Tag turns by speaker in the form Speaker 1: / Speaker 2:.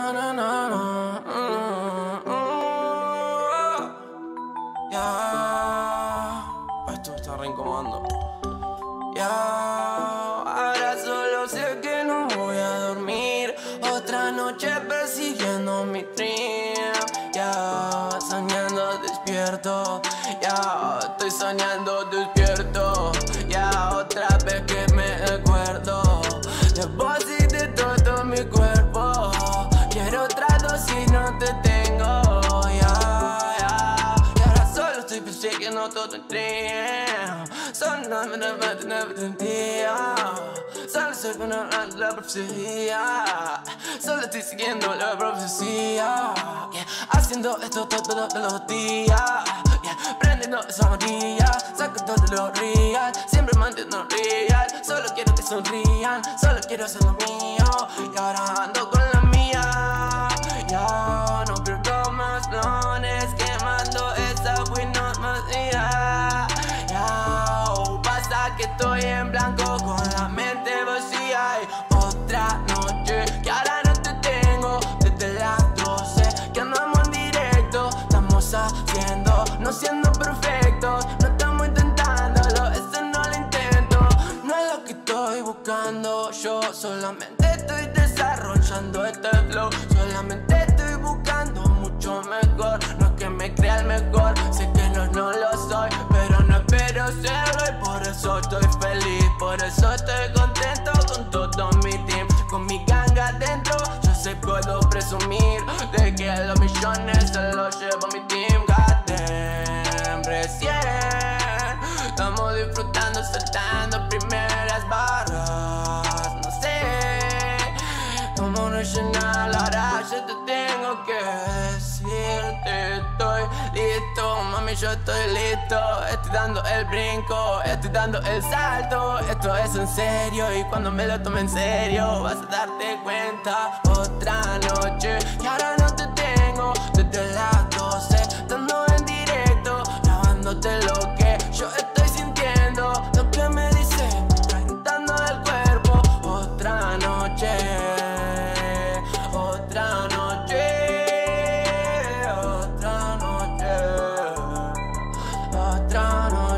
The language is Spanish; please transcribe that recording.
Speaker 1: Na, na, na, na. Mm, Ya. Esto está reincomodando. Ya. Ahora solo sé que no voy a dormir. Otra noche persiguiendo mi dream. Ya. Soñando despierto. Ya. Estoy soñando despierto. Ya. Otra vez que me acuerdo. De vos y de todo mi cuerpo. Todo el dream. Solo me no me entendía. Solo soy una la profecía. Solo estoy siguiendo la profecía. Haciendo esto todos los días. Prendiendo esa morilla. Saco todo lo real. Siempre manteniendo real. Solo quiero que sonrían. Solo quiero hacer lo mío. Y ahora que estoy en blanco con la mente vacía. Y otra noche que ahora no te tengo. Desde las 12 que andamos en directo. Estamos haciendo, no siendo perfectos. No estamos intentándolo, eso no lo intento. No es lo que estoy buscando. Yo solamente estoy desarrollando este flow. Solamente feliz. Por eso estoy contento con todo mi team. Con mi ganga adentro, yo sé puedo presumir de que los millones se los llevo mi team. Goddamn, recién estamos disfrutando, saltando primeras barras. No sé cómo no llenar ahora yo te tengo que decirte estoy listo, yo estoy listo. Estoy dando el brinco, estoy dando el salto. Esto es en serio y cuando me lo tome en serio Vas a darte cuenta otra Strano.